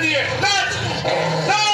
liberdade!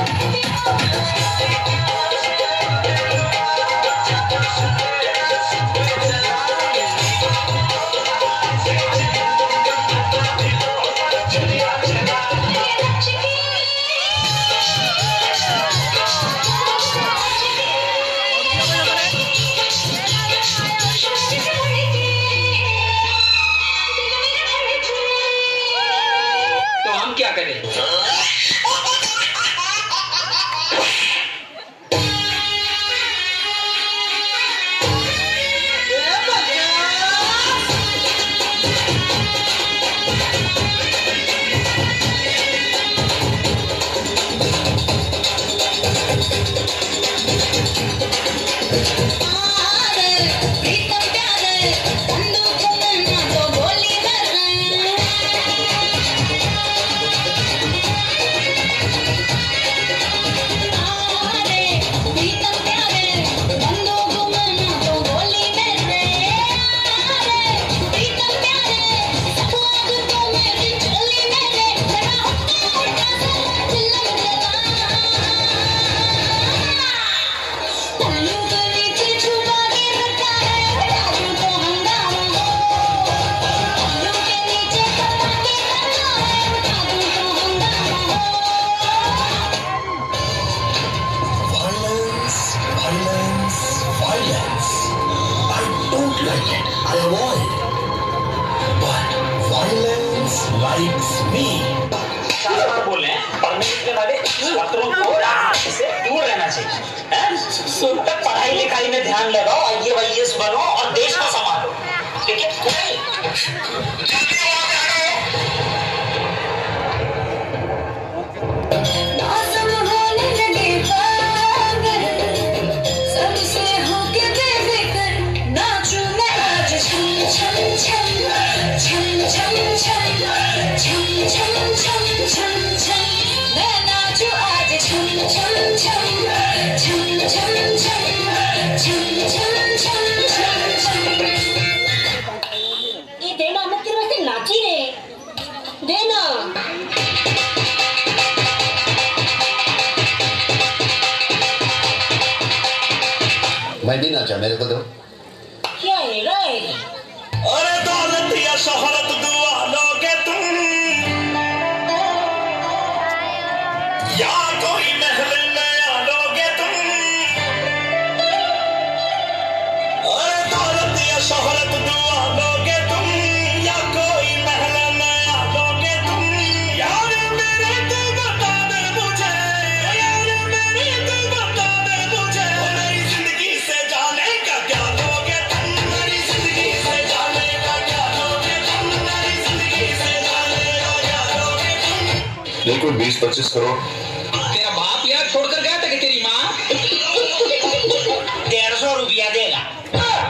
Hare likes me. शास्त्र बोल हैं। परमेश्वर वाले छात्रों को दूर रहना चाहिए। सुनकर पढ़ाई लिखाई में ध्यान लगाओ आई वाई बनो और देश को संभालो। ठीक है? मैं भी नाचा मेरे को दो। क्या है रे अरे दौलत या शोहरत दुआ लोगे तुम। या कोई महल नया लोगे तुम। अरे दौलत या शोहरत दुआ लोगे बिल्कुल बीस पच्चीस करोड़। तेरा बाप यार छोड़कर गया था कि तेरी माँ? डेढ़ सौ रुपया देगा।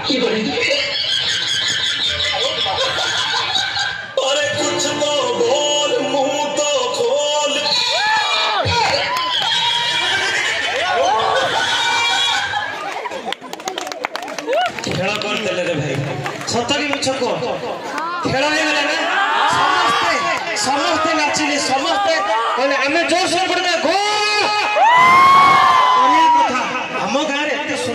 खेल। कर देले भाई? नहीं